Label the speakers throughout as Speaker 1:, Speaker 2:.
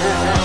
Speaker 1: Yeah.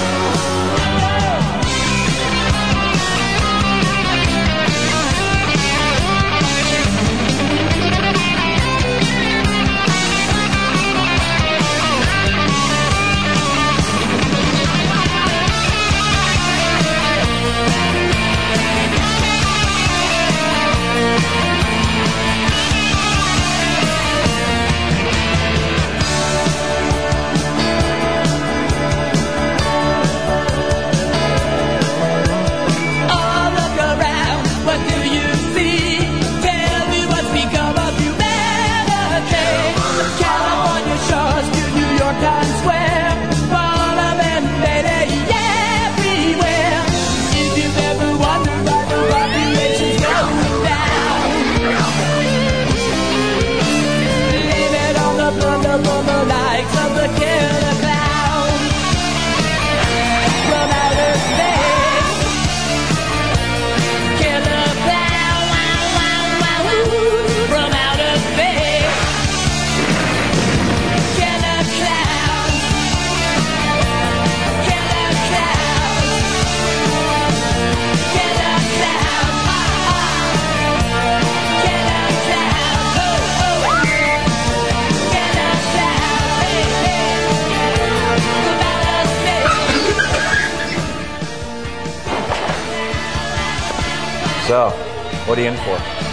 Speaker 1: So, what are you in for?